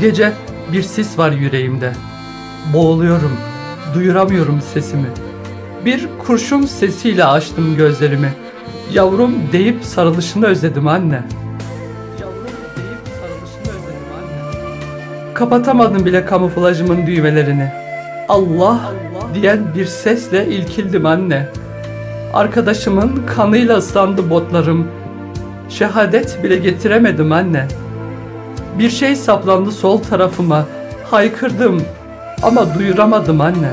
gece bir sis var yüreğimde. Boğuluyorum, duyuramıyorum sesimi. Bir kurşun sesiyle açtım gözlerimi. Yavrum deyip sarılışını özledim anne. Yavrum deyip sarılışını özledim anne. Kapatamadım bile kamuflajımın düğmelerini. Allah diyen bir sesle ilkildim anne. Arkadaşımın kanıyla ıslandı botlarım. Şehadet bile getiremedim anne. Bir şey saplandı sol tarafıma. Haykırdım ama duyuramadım anne.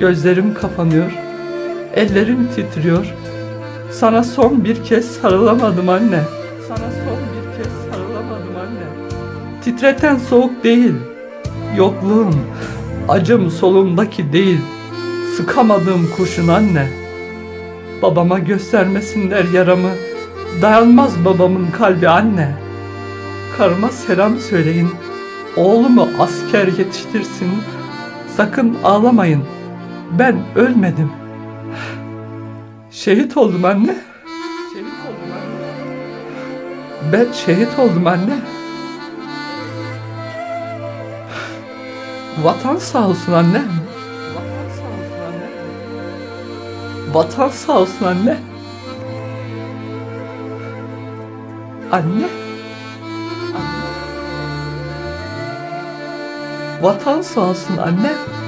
Gözlerim kapanıyor. Ellerim titriyor. Sana son bir kez sarılamadım anne. Sana son bir kez sarılamadım anne. Titreten soğuk değil. Yokluğum, acım solumdaki değil. Sıkamadığım kurşun anne. Babama göstermesinler yaramı. Dayanmaz babamın kalbi anne. Karıma selam söyleyin. Oğlumu asker yetiştirsin. Sakın ağlamayın. Ben ölmedim. Şehit oldum anne. Şehit oldum anne. Ben şehit oldum anne. Vatan sağ olsun anne. Vatan sağ olsun anne. Vatan sağ olsun anne. Anne. Anne. Vatan sağ olsun anne.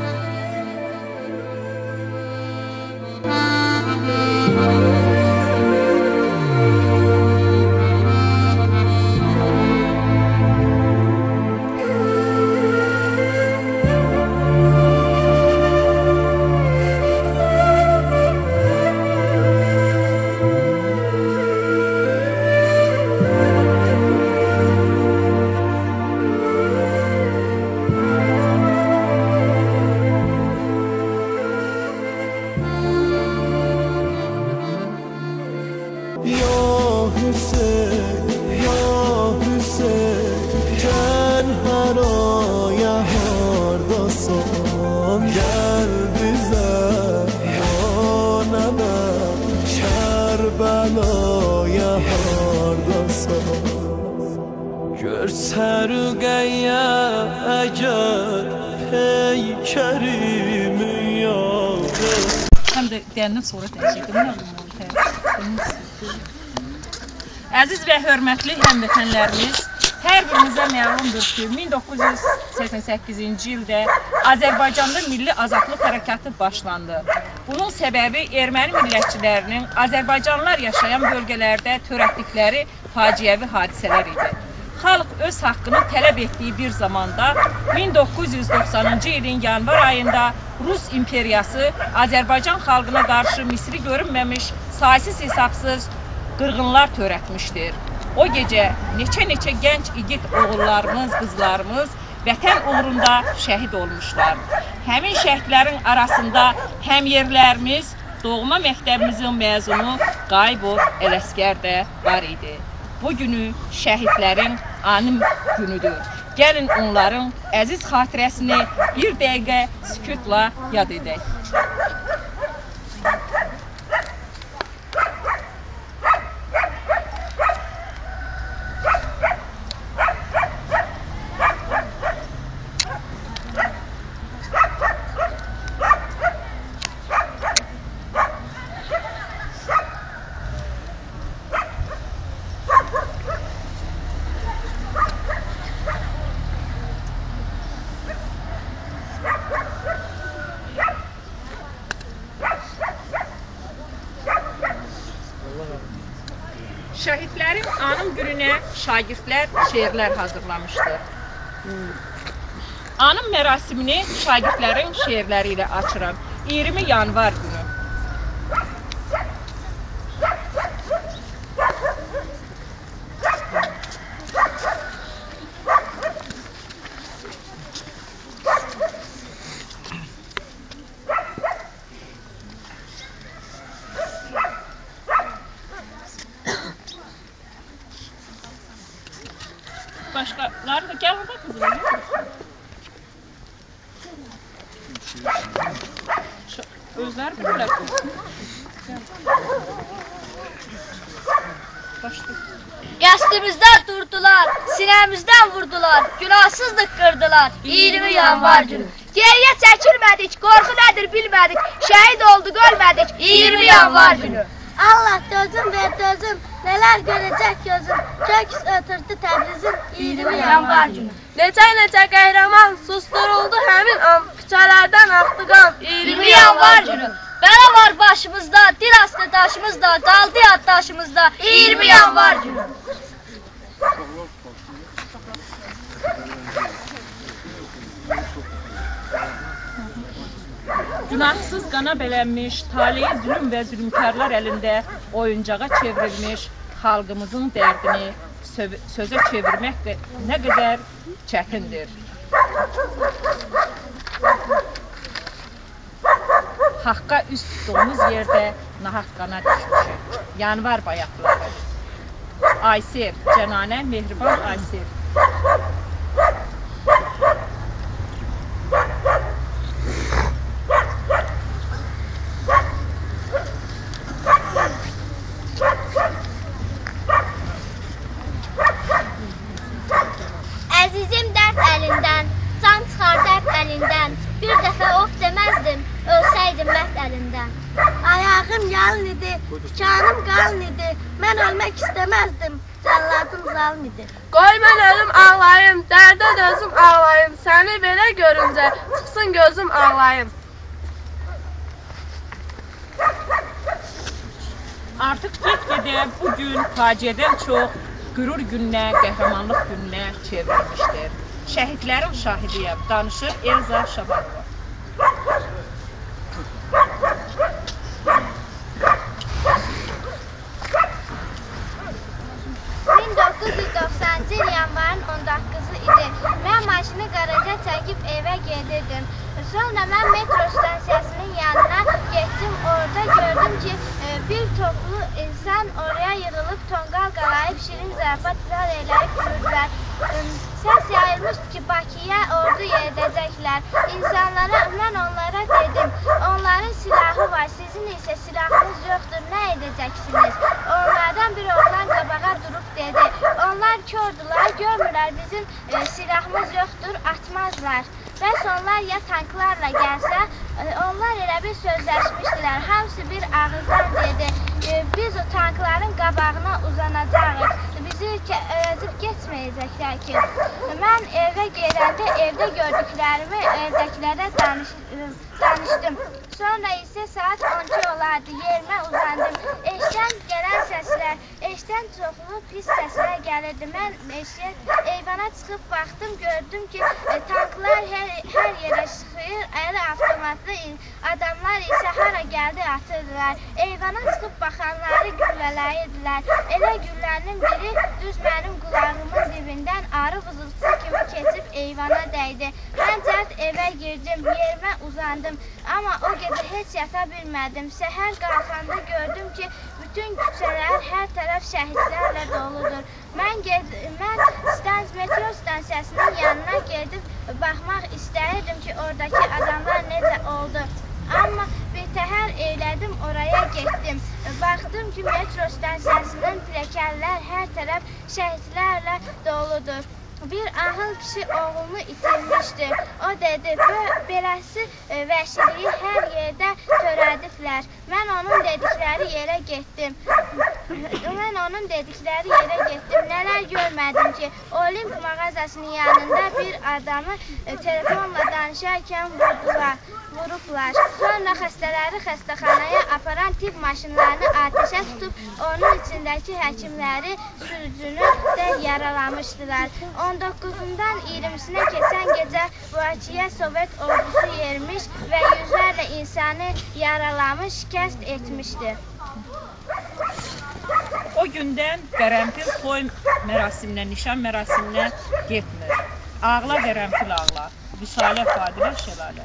Görsə rüqəyyə əgər Peykərimin yağı Hem de deyəndən sonra. Nə Əziz və hörmətli həmvətənlərimiz, hər birinizə məlumdur ki, 1988-ci ildə Azərbaycanda milli azadlıq hərəkatı başlandı. Bunun səbəbi erməni millətçilərinin Azərbaycanlılar yaşayan bölgələrdə törətdikləri faciəvi hadisələr idi. Xalq öz haqqını tələb etdiyi bir zamanda 1990-cı ilin yanvar ayında Rus imperiyası Azərbaycan xalqına qarşı misli görünməmiş saysız hesabsız qırğınlar törətmişdir. O gecə neçə-neçə gənc igid oğullarımız, qızlarımız vətən uğrunda şəhid olmuşlar. Həmin şəhidlərin arasında həmyerlərimiz, doğma məktəbimizin məzunu Qaybo Ələsgər də var idi. Bu günü şəhidlərin anım günüdür. Gəlin onların əziz xatirəsini bir dəqiqə sükutla yad edək. Şagirdlər şeirlər hazırlamışdır. Anım mərasimini şagirdlərin şeirləri ilə açıram. 20 yanvar Gel burada kızım. Özler mi bırakıyorsun? Yastığımızdan durdular, sinemizden vurdular, günahsızlık kırdılar, iyiliği yanvarcılık. Geriye çekilmedik, korku nedir bilmedik, şehit olduk ölmedik, iyiliği yanvarcılık. Allah gözüm ver gözüm, neler görecek gözüm, köks ötürdü Tebriz'in 20 yanvar günü. Neçə-neçə qəhrəman susturuldu həmin an, küçələrdən axdı qan. 20 yanvar günü. Bəla var başımızda, dil astı daşımızda, qaldı yaddaşımızda. 20 yanvar günü. Günahsız qana belənmiş, taleyi zülm və zülmkarlar əlində oyuncağa çevrilmiş xalqımızın dərdini sözə çevirmək nə qədər çətindir. Haqqa üst tutduğumuz yerdə nahaq qana düşmüşük. Yanvar bayaqları. Aysir, Cənanə, Mehriban Aysir. Əlindən. Ayağım yalın idi, tikanım qalın idi. Mən ölmək istəməzdim, cəlladım zalım idi. Qoy mən ölüm ağlayım, dərdə dözüm ağlayım. Səni belə görüncə çıxsın gözüm ağlayım. Artıq get-gedə bu gün faciədən çox qürur gününə, qəhrəmanlıq gününə çevrilmişdir. Şəhidlərin şahidiyəm, danışır Elza Şabanova. Hı. 1990-cı il yanvarın 19-u idi. Mən maşını qaraja evə gedirdim. Sonra mən metro stansiyasının yanına getdim. Orada gördüm ki, e, bir toplu insan oraya yığılıb tonqal qalayıb şirin zarafatlar eləyib gülürlər. Səs yayılmışdı ki, Bakıya ordu yeridəcəklər. İnsanlara mən onlara dedim, onların silahı var, sizin isə silahınız yoxdur, nə edəcəksiniz? Onlardan bir oğlan qabağa durub dedi, onlar kördülər, görmürlər bizim e, silahımız yoxdur, atmazlar. Bəs onlar ya tanklarla gəlsə, e, onlar elə bir sözləşmişdilər, hamısı bir ağızdan dedi, e, biz o tankların qabağına uzanacağıq, bizi əzib getməyəcəklər ki. Mən evə gedəndə evdə gördüklərimi evdəkilərə danış danışdım. Sonra isə saat 12 olardı. Yerimə uzandım. Eşdən gələn səslər, eşdən çoxlu pis səslər gəlirdi. Mən eşiyə eyvana çıxıb baxdım, gördüm ki, e, tanklar hər hər yerə çıxır, əli avtomatlı adamlar isə hara gəldi atırdılar. Eyvana çıxıb baxanları güllələyirdilər. Elə güllənin biri düz mənim qulağımın dibindən arı vızıltısı kimi keçib eyvana dəydi. Mən cəld evə girdim, yerimə uzandım. Amma o gecə heç yata bilmədim. Səhər qalxanda gördüm ki, bütün küçələr hər tərəf şəhidlərlə doludur. Mən ged mən stans metro stansiyasının yanına gedib baxmaq istəyirdim ki, oradakı adamlar necə oldu. Amma birtəhər eylədim, oraya getdim. Baxdım ki, metro stansiyasının pilləkənlər hər tərəf şəhidlərlə doludur. Bir ağıl kişi oğlunu itirmişdi. O dedi, "Bö- beləsi e, vəhşiliyi hər yerdə törədiblər. Mən onun dedikləri yerə getdim. Mən onun dedikləri yerə getdim. Nələr görmədim ki, Olimp mağazasının yanında bir adamı e, telefonla danışarkən vurdular, vurublar. Sonra xəstələri xəstəxanaya aparan tibb maşınlarını atəşə tutub, onun içindəki həkimləri, sürücünü də yaralamışdılar. 19-undan 20-sinə keçən gecə Bakıya Sovet ordusu yermiş və yüzlərlə insanı yaralamış, şikəst etmişdi. O gündən qərənfil toy mərasiminə, nişan mərasiminə getmir. Ağla qərənfil ağla. Vüsalə Fadilə Şəlalə.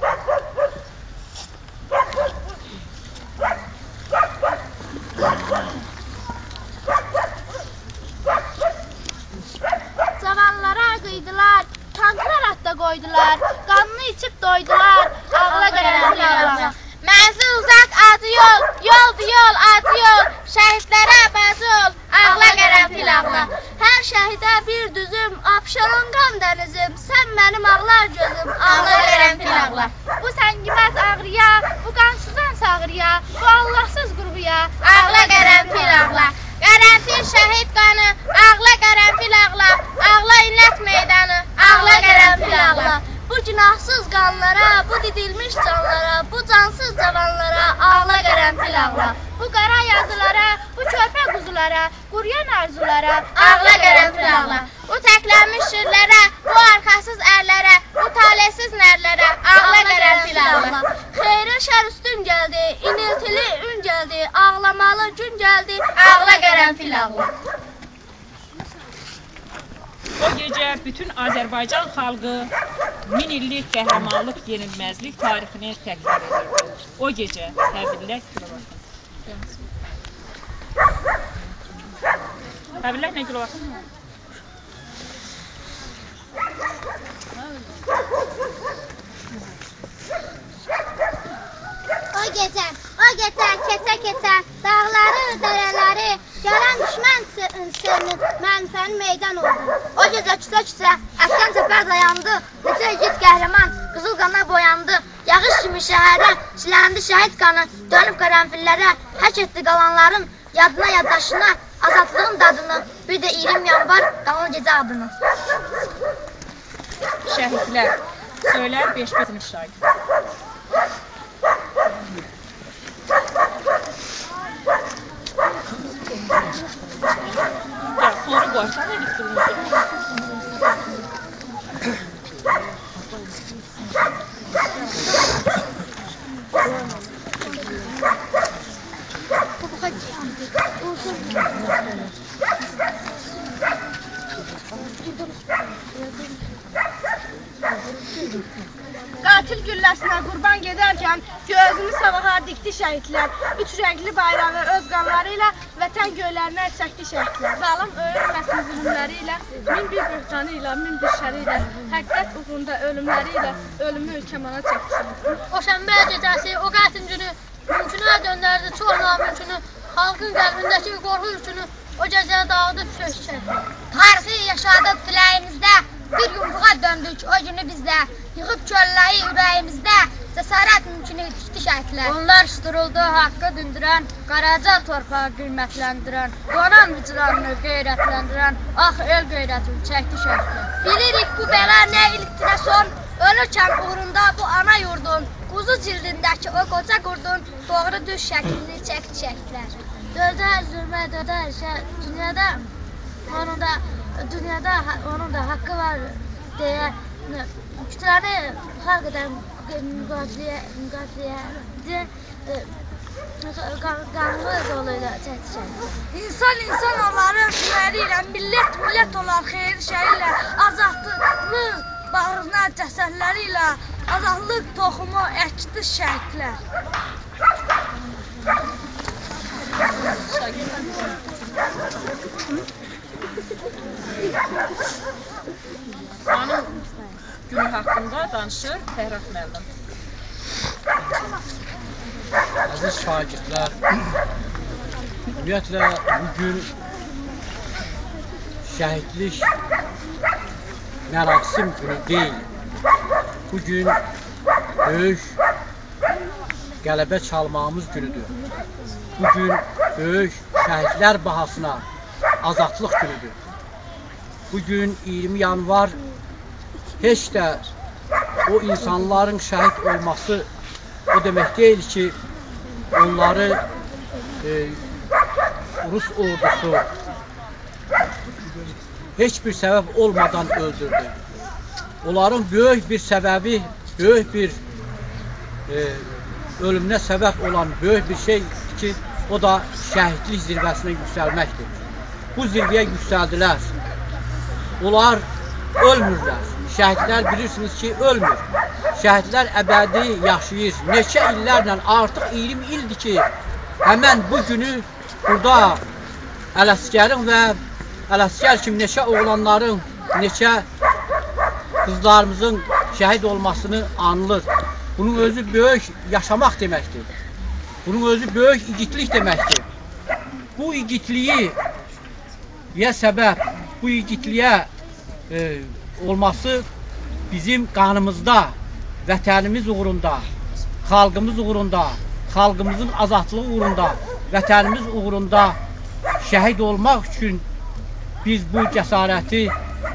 Cavanlara qıydılar, tanklar atda qoydular, qanını içib doydular, ağla qərənfil ağla. Mənzil uzaq adı yol, yoldu yol adı yol, şəhidlərə bəzi ol, ağla qərənfil ağla. Hər şəhidə bir düzüm, Abşeron qan dənizim, sən mənim ağlar gözüm, ağla qərənfil ağla. Bu səngiməz ağrıya, bu qansızan sağrıya, bu Allahsız qurbuya, ağla qərənfil ağla. Qərənfil şəhid qanı, ağla qərənfil ağla, ağla illət meydanı, ağla qərənfil ağla. Bu günahsız qanlara, bu didilmiş canlara, bu cansız cavanlara ağla qərənfil ağla. Bu qara yazılara, bu körpə quzulara, quruyan arzulara ağla qərənfil ağla. Bu təklənmiş şirlərə, bu arxasız ərlərə, bu talihsiz nərlərə ağla qərənfil ağla. Xeyrə şər üstün gəldi, iniltili ün gəldi, ağlamalı gün gəldi, ağla qərənfil ağla. O gecə bütün Azərbaycan xalqı min illik qəhrəmanlıq, yenilməzlik tarixini təkrar edirdi. O gecə təbillər Təbillər nə kilo var? O gecə, o gecə keçə-keçə dağları, dərələri, gələn düşmən sönüb mənfənin meydan oldu. O gecə küsə-küsə əsgən səfər dayandı, neçə igid qəhrəman qızıl qana boyandı. Yağış kimi şəhərə siləndi şəhid qanı, dönüb qərənfillərə hək etdi qalanların yadına, yaddaşına, azadlığın dadını, bir də 20 yanvar qanlı gecə adını. Şəhidlər, söylər 5 sinif şagird. Bahkan. Gülləsinə qurban gedərkən gözünü sabaha dikdi şəhidlər. Üç rəngli bayrağı öz qanları ilə vətən göylərinə çəkdi şəhidlər. Zalım ölməsin zülmləri ilə, min bir böhtanı ilə, min bir şəri ilə, həqiqət uğrunda ölümləri ilə ölümü kəmana çəkdi. O şənbə gecəsi, o qətin günü mümkünə döndərdi çox namümkünü. Xalqın qəlbindəki qorxu yükünü o gecə dağıdı köşkə. Tarixi yaşadıq diləyimizdə, bir yumruğa döndük o günü bizdə. Yığıb kölləyi ürəyimizdə, cəsarət mümkünü tikdi şəhidlər. Onlar şturuldu haqqı dindirən, qaraca torpağı qiymətləndirən, donan vicdanını qeyrətləndirən, ax el qeyrəti çəkdi şəhidlər. Bilirik bu bəla nə ilktinə son, ölürkən uğrunda bu ana yurdun, quzu cildindəki o qoca qurdun doğru düz şəklini çəkdi şəhidlər. Dördər zülmə dördər şə- dünyada onun da dünyada onun da haqqı var deyə kütləvi edən müqaviləyə müqaviləyə qanlı yolu ilə çəkəcək. İnsan insan olar özləri ilə, millət millət olar xeyir şəri ilə, azadlıq bağrına cəsədləri ilə, azadlıq toxumu əkdi şəhidlər. Anın günü haqqında danışır Fərhat müəllim. Aziz şagirdlər, ümumiyyətlə bugün şəhidlik mərasim günü deyil. Bugün böyük qələbə çalmağımız günüdür. Bugün böyük şəhidlər bahasına azadlıq günüdür. Bugün 20 yanvar heç də o insanların şəhid olması o demək deyil ki, onları e, Rus ordusu heç bir səbəb olmadan öldürdü. Onların böyük bir səbəbi, böyük bir e, ölümünə səbəb olan böyük bir şeydir ki, o da şəhidlik zirvəsinə yüksəlməkdir. Bu zirvəyə yüksəldilər. Onlar ölmürlər. Şəhidlər bilirsiniz ki, ölmür. Şəhidlər əbədi yaşayır. Neçə illərlə, artıq 20 ildir ki, həmən bu günü burada Ələsgərin və Ələsgər kimi neçə oğlanların, neçə qızlarımızın şəhid olmasını anılır. Bunun özü böyük yaşamaq deməkdir. Bunun özü böyük igidlik deməkdir. Bu igidliyi ya səbəb bu igidliyə e, olması bizim qanımızda, vətənimiz uğrunda, xalqımız uğrunda, xalqımızın azadlığı uğrunda, vətənimiz uğrunda şəhid olmaq üçün biz bu cəsarəti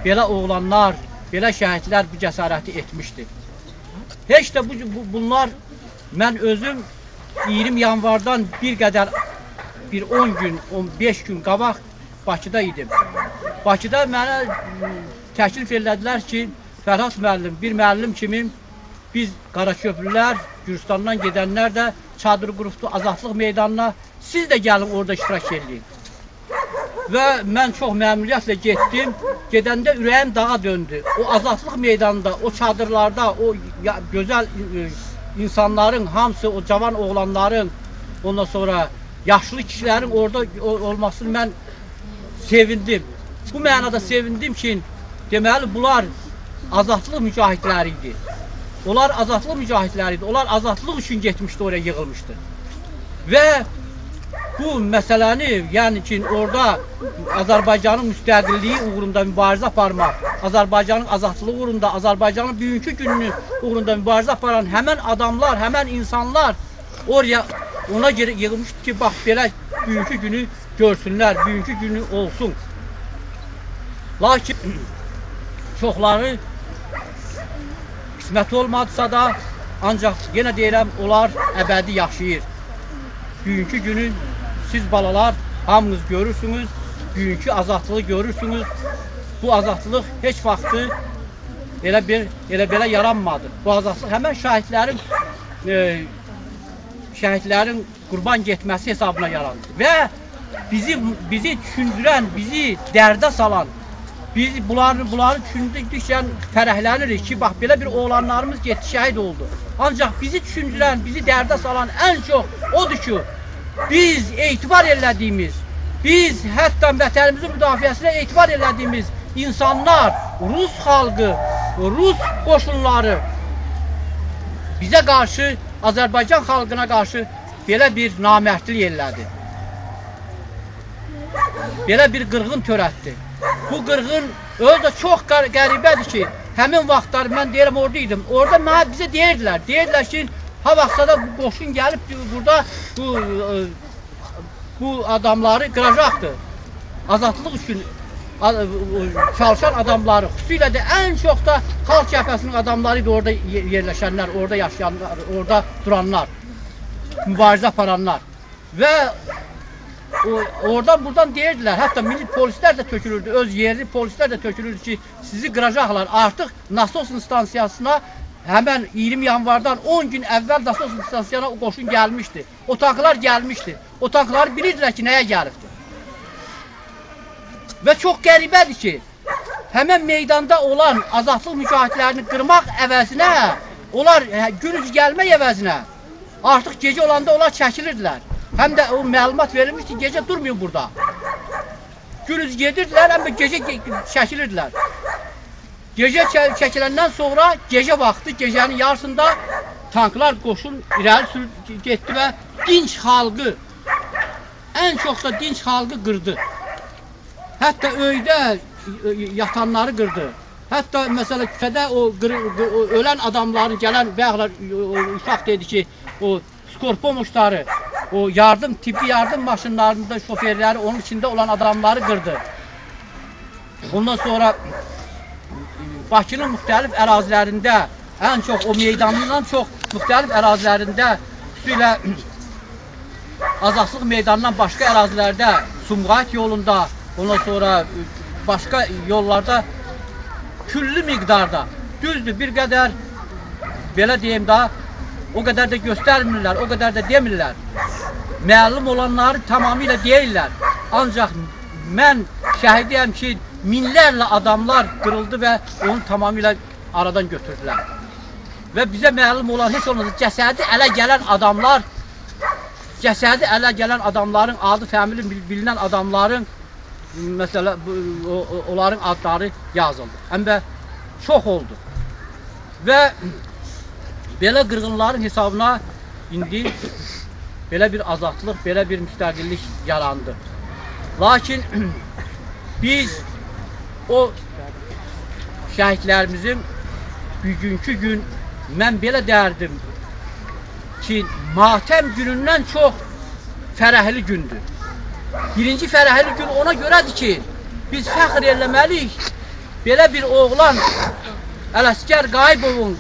belə oğlanlar, belə şəhidlər bu cəsarəti etmişdir. Heç də bu, bu bunlar mən özüm 20 yanvardan bir qədər bir 10 gün, 15 gün qabaq Bakıda idim. Bakıda mənə təklif elədilər ki, Fərhad müəllim, bir müəllim kimi biz Qaraköprülər, Gürcistandan gedənlər də çadır qurubdu Azadlıq meydanına. Siz də gəlin orada iştirak edin. Və mən çox məmnuniyyətlə getdim. Gedəndə ürəyim dağa döndü. O azadlıq meydanında, o çadırlarda, o ya, gözəl e, insanların hamısı, o cavan oğlanların, ondan sonra yaşlı kişilərin orada olmasını mən sevindim. Bu mənada sevindim ki, deməli bunlar azadlıq mücahidləri idi. Onlar azadlıq mücahidləri idi. Onlar azadlıq üçün getmişdi oraya yığılmışdı. Və bu məsələni, yəni ki, orada Azərbaycanın müstəqilliyi uğrunda mübarizə aparmaq, Azərbaycanın azadlığı uğrunda, Azərbaycanın bugünkü gününü uğrunda mübarizə aparan həmən adamlar, həmən insanlar oraya ona görə yığılmışdı ki, bax belə bugünkü günü görsünlər, bugünkü günü olsun. Lakin çoxları qismət olmadısa da, ancaq yenə deyirəm, onlar əbədi yaşayır. Bugünkü günü siz balalar hamınız görürsünüz, bugünkü azadlığı görürsünüz. Bu azadlıq heç vaxtı elə bir elə belə yaranmadı. Bu azadlıq həmən şəhidlərin e, şəhidlərin qurban getməsi hesabına yarandı. Və bizi bizi düşündürən, bizi dərdə salan, biz bunların bunların düşündükcə fərəhlənirik ki, bax belə bir oğlanlarımız getdi, şəhid oldu. Ancaq bizi düşündürən, bizi dərdə salan ən çox odur ki, biz etibar elədiyimiz, biz hətta vətənimizin müdafiəsinə etibar elədiyimiz insanlar, Rus xalqı, Rus qoşunları bizə qarşı, Azərbaycan xalqına qarşı belə bir namərdlik elədi. Belə bir qırğın törətdi. Bu qırğın özü də çox qər- qəribədir ki, həmin vaxtlar mən deyirəm orada idim. Orada mənə bizə deyirdilər, deyirdilər ki, ha vaxtda da qoşun gəlib burada bu e, bu adamları qıracaqdı. Azadlıq üçün e, çalışan adamları, xüsusilə də ən çox da xalq cəbhəsinin adamları idi orada ye- yerləşənlər, orada yaşayanlar, orada duranlar, mübarizə aparanlar. Və oradan buradan deyirdilər, hətta milli polislər də tökülürdü, öz yerli polislər də tökülürdü ki, sizi qıracaqlar. Artıq Nasos stansiyasına həmən 20 yanvardan 10 gün əvvəl Nasos stansiyasına o qoşun gəlmişdi. O tanklar gəlmişdi. O tanklar bilirdilər ki, nəyə gəlibdi. Və çox qəribədir ki, həmən meydanda olan azadlıq mücahidlərini qırmaq əvəzinə, onlar hə, gün gəlmək əvəzinə artıq gecə olanda onlar çəkilirdilər. Həm də o məlumat verilmiş ki, gecə durmayın burada. Gündüz gedirdilər, həm də gecə ge- çəkilirdilər. Gecə çə- çəkiləndən sonra gecə vaxtı, gecənin yarısında tanklar qoşun irəli sürüb getdi və dinç xalqı, ən çox da dinç xalqı qırdı. Hətta öydə yatanları qırdı. Hətta məsələ küçədə o, qırı, qı- o ölən adamların gələn bayaqlar uşaq dedi ki, o skorpomoşları, o yardım tibbi yardım maşınlarında şoferləri onun içində olan adamları qırdı. Ondan sonra Bakının müxtəlif ərazilərində ən çox o meydanından çox müxtəlif ərazilərində xüsusilə Azadlıq meydanından başqa ərazilərdə Sumqayıt yolunda, ondan sonra başqa yollarda küllü miqdarda düzdür bir qədər belə deyim də o qədər də göstərmirlər, o qədər də demirlər. Məlum olanları tamamilə deyirlər. Ancaq mən şəhidiyəm ki, minlərlə adamlar qırıldı və onu tamamilə aradan götürdülər. Və bizə məlum olan heç olmasa cəsədi ələ gələn adamlar cəsədi ələ gələn adamların adı fəmili bil- bilinən adamların məsələ bu, onların adları yazıldı. Həm də çox oldu. Və belə qırğınların hesabına indi belə bir azadlıq, belə bir müstəqillik yarandı. Lakin biz o şəhidlərimizin bugünkü gün mən belə dərdim ki, matəm günündən çox fərəhli gündür. Birinci fərəhli gün ona görədir ki, biz fəxr eləməliyik. Belə bir oğlan Ələsgər Qayıbovun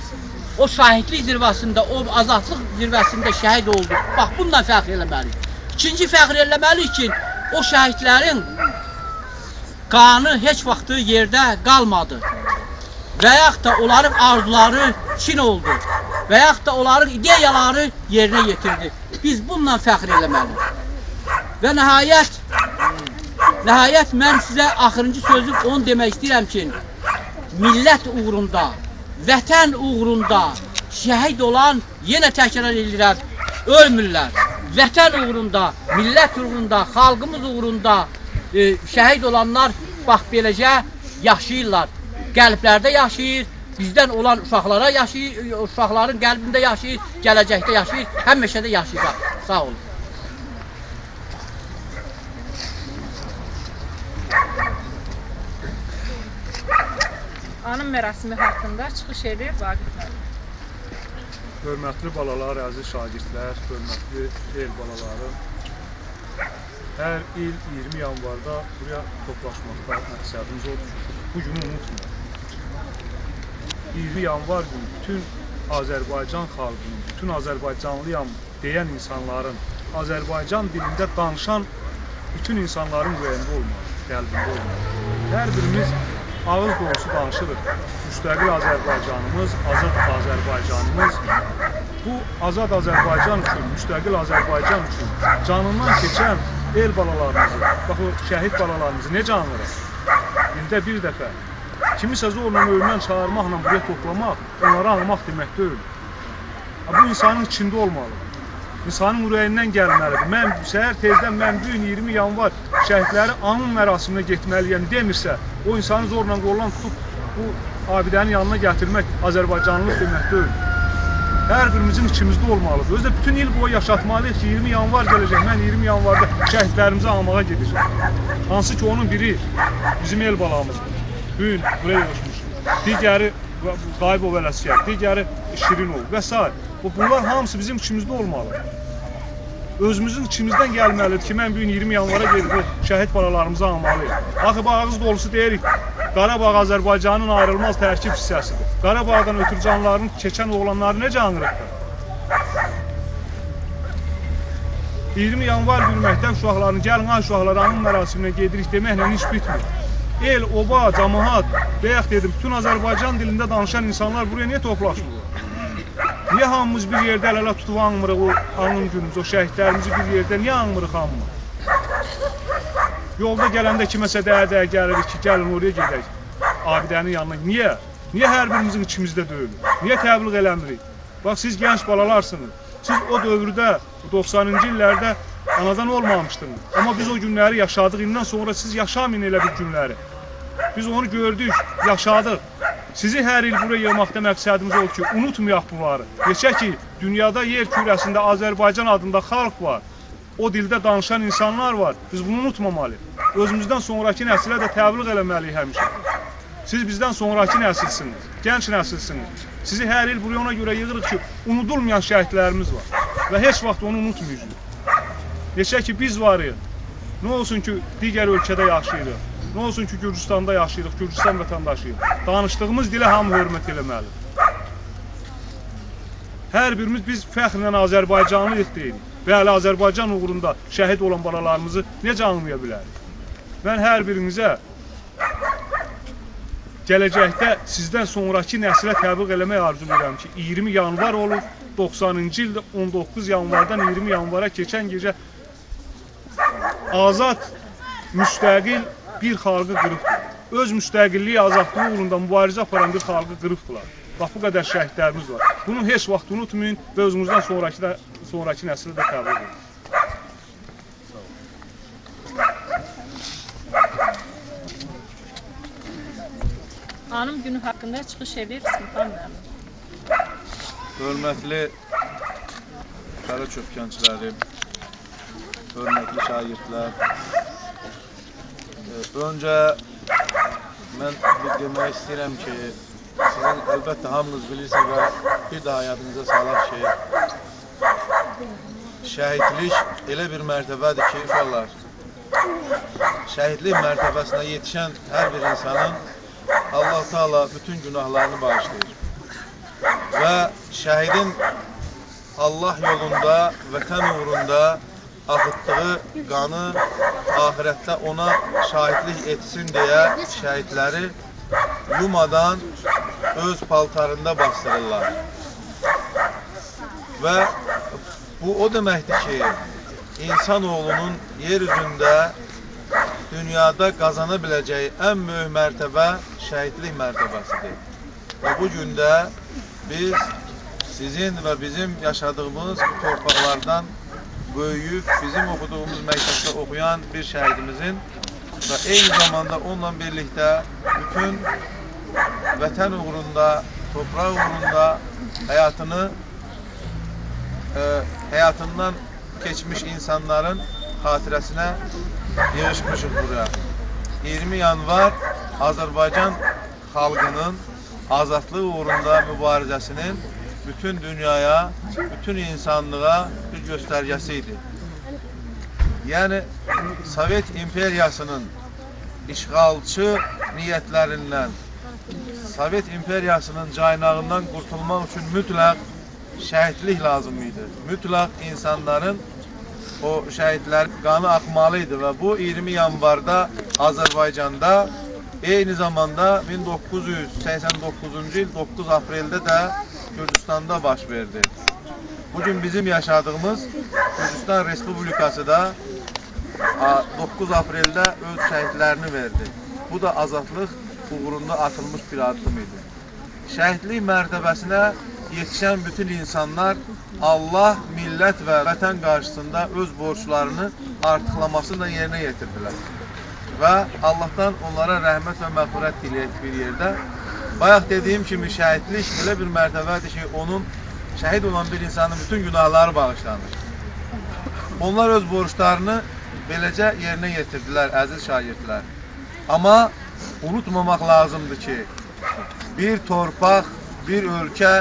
o şahidlik zirvəsində, o azadlıq zirvəsində şəhid oldu. Bax, bundan fəxr eləməliyik. İkinci fəxr eləməliyik ki, o şəhidlərin qanı heç vaxtı yerdə qalmadı. Və yaxud da onların arzuları çin oldu. Və yaxud da onların ideyaları yerinə yetirdi. Biz bununla fəxr eləməliyik. Və nəhayət, nəhayət mən sizə axırıncı sözüm onu demək istəyirəm ki, millət uğrunda, vətən uğrunda şəhid olan, yenə təkrar edirəm, ölmürlər. Vətən uğrunda, millət uğrunda, xalqımız uğrunda e, şəhid olanlar bax beləcə yaşayırlar. Qəlblərdə yaşayır, bizdən olan uşaqlara yaşayır, uşaqların qəlbində yaşayır, gələcəkdə yaşayır, həmişə də yaşayacaq. Sağ olun. Anım mərasimi haqqında çıxış edir Vaqif müəllim. Hörmətli balalar, əziz şagirdlər, hörmətli el balaları. Hər il 20 yanvarda buraya toplaşmaqda məqsədimiz odur bu günü unutmayaq. 20 yanvar günü bütün Azərbaycan xalqının, bütün Azərbaycanlıyam deyən insanların, Azərbaycan dilində danışan bütün insanların ürəyində olmalı, qəlbində olmalı. Hər birimiz ağız dolusu danışırıq. Müstəqil Azərbaycanımız, azad Azərbaycanımız. Bu azad Azərbaycan üçün, müstəqil Azərbaycan üçün canından keçən el balalarımızı, bax o şəhid balalarımızı necə anırıq? İldə bir dəfə kimisə zorla ölümdən çağırmaqla buraya toplamaq, onları almaq demək deyil. Bu insanın içində olmalı. İnsanın ürəyindən gəlməlidir. Mən səhər tezdən mən bu gün 20 yanvar şəhidləri anım mərasiminə getməliyəm demirsə, o insanı zorla qollan tutub bu abidənin yanına gətirmək Azərbaycanlılıq demək deyil. Hər birimizin içimizdə olmalıdır. Özü də bütün il boyu yaşatmalıyıq ki, 20 yanvar gələcək. Mən 20 yanvarda şəhidlərimizi almağa gedəcəm. Hansı ki, onun biri bizim el balamızdır. Bu gün buraya yığışmış. Digəri Qayıbov Ələsgər, digəri Şirinov və s. Bu bunlar hamısı bizim içimizdə olmalı. Özümüzün içimizdən gəlməlidir ki, mən bu gün 20 yanvara gedib o şəhid balalarımızı almalıyım. Axı ağız dolusu deyirik. Qarabağ Azərbaycanın ayrılmaz tərkib hissəsidir. Qarabağdan ötürü canlarını keçən oğlanları necə anırıq da? 20 yanvar günü məktəb uşaqlarını gəlin ay uşaqlar anım mərasiminə gedirik deməklə iş bitmir. El, oba, cəmaət, bayaq dedim, bütün Azərbaycan dilində danışan insanlar buraya niyə toplaşmırlar? Niyə hamımız bir yerdə əl-ələ tutub anmırıq o anım günümüz, o şəhidlərimizi bir yerdə niyə anmırıq hamımız? Yolda gələndə kiməsə dəyə-dəyə gəlirik ki, gəlin oraya gedək. Abidənin yanına. Niyə? Niyə hər birimizin içimizdə deyil? Niyə təbliğ eləmirik? Bax siz gənc balalarsınız. Siz o dövrdə, 90-cı illərdə anadan olmamışdınız. Amma biz o günləri yaşadıq. İndən sonra siz yaşamayın elə bir günləri. Biz onu gördük, yaşadıq. Sizi hər il buraya yığmaqda məqsədimiz odur ki, unutmayaq bunları. Neçə ki, dünyada yer kürəsində Azərbaycan adında xalq var. O dildə danışan insanlar var. Biz bunu unutmamalıyıq. Özümüzdən sonrakı nəsilə də təbliğ eləməliyik həmişə. Siz bizdən sonrakı nəsilsiniz, gənc nəsilsiniz. Sizi hər il buraya ona görə yığırıq ki, unudulmayan şəhidlərimiz var və heç vaxt onu unutmayacağıq. Neçə ki biz varıq. Nə olsun ki, digər ölkədə yaşayırıq. Nə olsun ki, Gürcüstanda yaşayırıq, Gürcüstan vətəndaşıyıq. Danışdığımız dilə hamı hörmət eləməlidir. Hər birimiz biz fəxrlə Azərbaycanlıyıq deyirik. Bəli, Azərbaycan uğrunda şəhid olan balalarımızı necə anlaya bilərik? Mən hər birinizə gələcəkdə sizdən sonrakı nəslə təbliğ eləmək arzulayıram ki, 20 yanvar olur, 90-cı ildə 19 yanvardan 20 yanvara keçən gecə azad, müstəqil bir xalqı qırıbdır. Öz müstəqilliyi, azadlığı uğrunda mübarizə aparan bir xalqı qırıbdılar. Bax bu qədər şəhidlərimiz var. Bunu heç vaxt unutmayın və özünüzdən sonrakı da sonrakı nəslə də təbliğ edin. Anım günü haqqında çıxış edir Sultan müəllim. Hörmətli Qaraçöp gəncləri, hörmətli şagirdlər, Öncə mən demək istəyirəm ki, sizin əlbəttə hamınız bilirsiniz və bir daha yadınıza salaq ki, şəhidlik elə bir mərtəbədir ki, uşaqlar, şəhidlik mərtəbəsinə yetişən hər bir insanın Allah Taala bütün günahlarını bağışlayır. Və şəhidin Allah yolunda, vətən uğrunda axıtdığı qanı axirətdə ona şahidlik etsin deyə şəhidləri yumadan öz paltarında bastırırlar. Və bu o deməkdir ki, insanoğlunun yer üzündə dünyada qazana biləcəyi ən böyük mərtəbə şəhidlik mərtəbəsidir. Və bu gündə biz sizin və bizim yaşadığımız torpaqlardan böyüyüb bizim oxuduğumuz məktəbdə oxuyan bir şəhidimizin və eyni zamanda onunla birlikdə bütün vətən uğrunda, torpaq uğrunda həyatını e, həyatından keçmiş insanların xatirəsinə yığışmışıq buraya. 20 yanvar Azərbaycan xalqının azadlıq uğrunda mübarizəsinin bütün dünyaya, bütün insanlığa bir göstərgəsi idi. Yəni, Sovet imperiyasının işğalçı niyyətlərindən, Sovet imperiyasının caynağından qurtulmaq üçün mütləq şəhidlik lazım idi. Mütləq insanların o şəhidlər qanı axmalı idi və bu 20 yanvarda Azərbaycanda eyni zamanda 1989-cu il 9 apreldə də Gürcüstanda baş verdi. Bugün bizim yaşadığımız Gürcüstan Respublikası da 9 apreldə öz şəhidlərini verdi. Bu da azadlıq uğrunda atılmış bir addım idi. Şəhidlik mərtəbəsinə yetişən bütün insanlar Allah, millət və vətən qarşısında öz borçlarını artıqlamasını yerinə yetirdilər. Və Allahdan onlara rəhmət və məğfirət diləyək bir yerdə. Bayaq dediyim kimi şəhidlik elə bir mərtəbədir ki, onun şəhid olan bir insanın bütün günahları bağışlanır. Onlar öz borçlarını beləcə yerinə yetirdilər, əziz şagirdlər. Amma unutmamaq lazımdır ki, bir torpaq, bir ölkə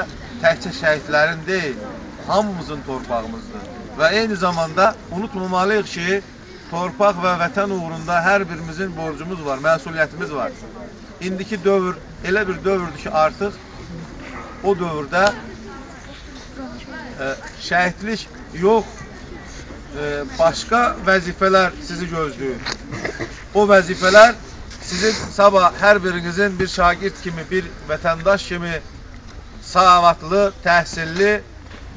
təkcə şəhidlərin deyil, hamımızın torpağımızdır. Və eyni zamanda unutmamalıyıq ki, torpaq və vətən uğrunda hər birimizin borcumuz var, məsuliyyətimiz var. İndiki dövr elə bir dövrdür ki, artıq o dövrdə e, şəhidlik yox, e, sizi gözləyir. O vəzifələr sizin sabah hər birinizin bir şagird kimi, bir vətəndaş kimi savadlı, təhsilli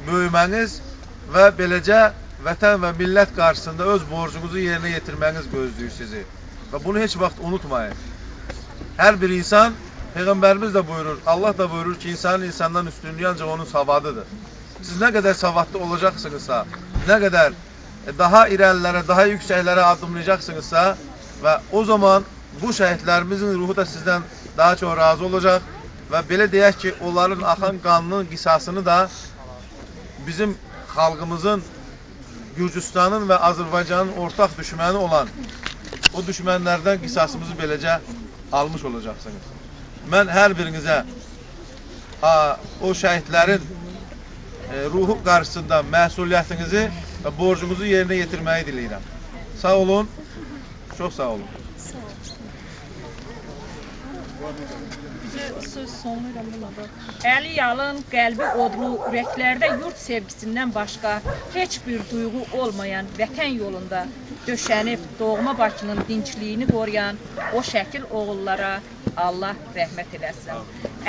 böyüməniz və beləcə vətən və millət qarşısında öz borcunuzu yerinə yetirməniz gözləyir sizi. Və bunu heç vaxt unutmayın. Hər bir insan, Peyğəmbərimiz də buyurur, Allah da buyurur ki, insanın insandan üstünlüyü ancaq onun savadıdır. Siz nə qədər savadlı olacaqsınızsa, nə qədər daha irəlilərə, daha yüksəklərə addımlayacaqsınızsa və o zaman bu şəhidlərimizin ruhu da sizdən daha çox razı olacaq və belə deyək ki, onların axan qanının qisasını da bizim xalqımızın Gürcüstanın və Azərbaycanın ortaq düşməni olan o düşmənlərdən qisasımızı beləcə almış olacaqsınız. Mən hər birinizə a, o şəhidlərin e, ruhu qarşısında məsuliyyətinizi və borcunuzu yerinə yetirməyi diləyirəm. Sağ olun, çox sağ olun. Söz sonlayıram buna. Əli yalın, qəlbi odlu, ürəklərdə yurt sevgisindən başqa heç bir duyğu olmayan vətən yolunda döşənib doğma Bakının dinçliyini qoruyan o şəkil oğullara Allah rəhmət eləsin.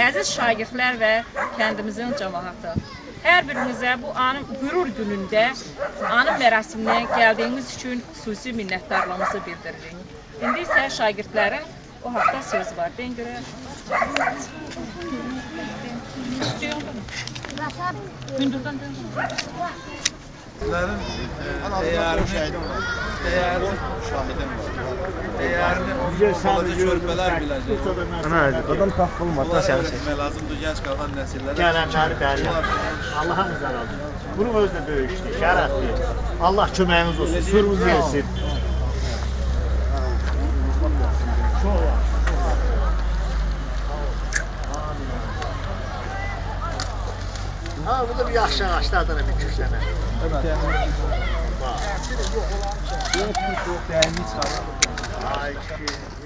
Əziz şagirdlər və kəndimizin cəmaatı, hər birinizə bu anın qürur günündə anı mərasiminə gəldiyiniz üçün xüsusi minnətdarlığımızı bildiririk. İndi isə şagirdlərin o haqda söz var. Deyin görək. Hündürdən Sizlərin dəyərini, dəyərini, dəyərini balaca körpələr biləcək. Ana, adam taxılmır da səni seç. Bilmək lazımdır gənc qalan nəsillərə. Gələnləri bəri. Allah'a nəzər alın. Bunun özü də böyük işdir, şərəfli. Allah köməyiniz olsun, sürünüz versin. Ha, bu da bir yaxşı ağaclardan bir köklənə. Bax. Dəyərli çıxarır. Ay ki.